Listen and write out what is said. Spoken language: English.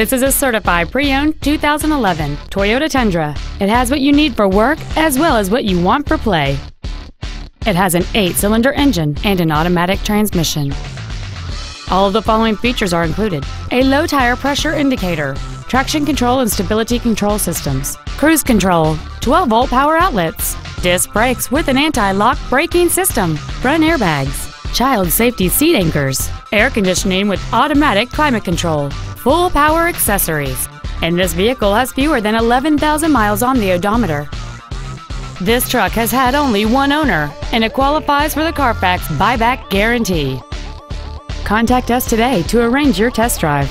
This is a certified pre-owned 2011 Toyota Tundra. It has what you need for work as well as what you want for play. It has an 8-cylinder engine and an automatic transmission. All of the following features are included. A low tire pressure indicator, traction control and stability control systems, cruise control, 12-volt power outlets, disc brakes with an anti-lock braking system, front airbags, child safety seat anchors, air conditioning with automatic climate control, full power accessories, and this vehicle has fewer than 11,000 miles on the odometer. This truck has had only one owner, and it qualifies for the Carfax buyback guarantee. Contact us today to arrange your test drive.